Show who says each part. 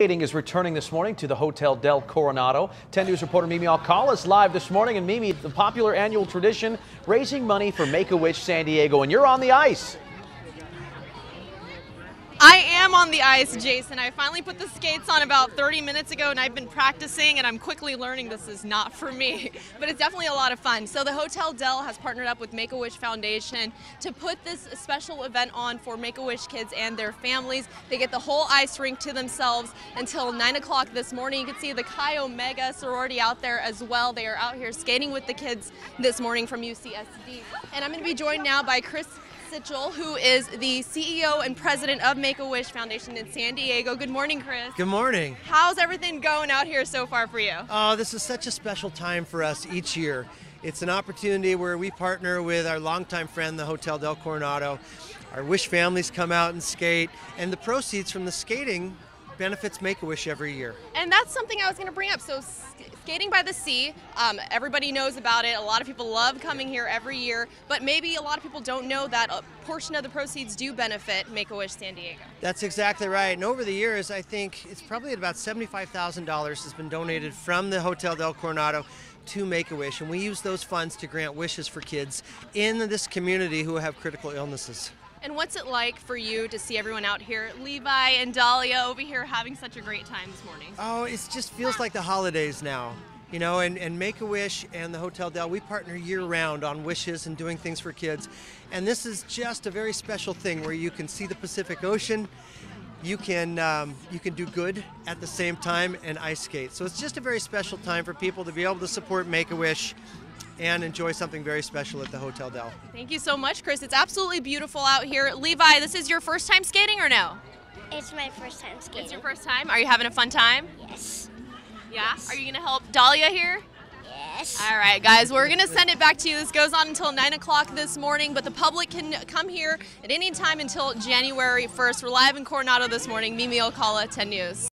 Speaker 1: Skating is returning this morning to the Hotel Del Coronado. 10 News reporter Mimi Alcala is live this morning. And Mimi, the popular annual tradition, raising money for Make-A-Wish San Diego. And you're on the ice.
Speaker 2: Am on the ice, Jason. I finally put the skates on about 30 minutes ago and I've been practicing and I'm quickly learning this is not for me, but it's definitely a lot of fun. So the Hotel Del has partnered up with Make-A-Wish Foundation to put this special event on for Make-A-Wish kids and their families. They get the whole ice rink to themselves until 9 o'clock this morning. You can see the Chi Omega sorority out there as well. They are out here skating with the kids this morning from UCSD. And I'm going to be joined now by Chris Sichel, who is the CEO and president of Make-A-Wish Foundation in San Diego. Good morning, Chris.
Speaker 3: Good morning.
Speaker 2: How's everything going out here so far for you?
Speaker 3: Oh, this is such a special time for us each year. It's an opportunity where we partner with our longtime friend, the Hotel Del Coronado. Our Wish families come out and skate, and the proceeds from the skating benefits Make-A-Wish every year.
Speaker 2: And that's something I was going to bring up. So skating by the sea, um, everybody knows about it. A lot of people love coming here every year, but maybe a lot of people don't know that a portion of the proceeds do benefit Make-A-Wish San Diego.
Speaker 3: That's exactly right. And over the years, I think it's probably about $75,000 has been donated from the Hotel Del Coronado to Make-A-Wish, and we use those funds to grant wishes for kids in this community who have critical illnesses.
Speaker 2: And what's it like for you to see everyone out here, Levi and Dahlia over here having such a great time this morning?
Speaker 3: Oh, it just feels like the holidays now. You know, and, and Make a Wish and the Hotel Del, we partner year round on wishes and doing things for kids. And this is just a very special thing where you can see the Pacific Ocean, you can um, you can do good at the same time and ice skate. So it's just a very special time for people to be able to support Make a Wish and enjoy something very special at the Hotel Del.
Speaker 2: Thank you so much, Chris. It's absolutely beautiful out here. Levi, this is your first time skating or no?
Speaker 4: It's my first time skating.
Speaker 2: It's your first time? Are you having a fun time?
Speaker 4: Yes.
Speaker 2: Yeah? Are you going to help Dahlia here?
Speaker 4: Yes.
Speaker 2: All right, guys, we're going to send it back to you. This goes on until 9 o'clock this morning, but the public can come here at any time until January 1st. We're live in Coronado this morning. Mimi Alcala, 10 News.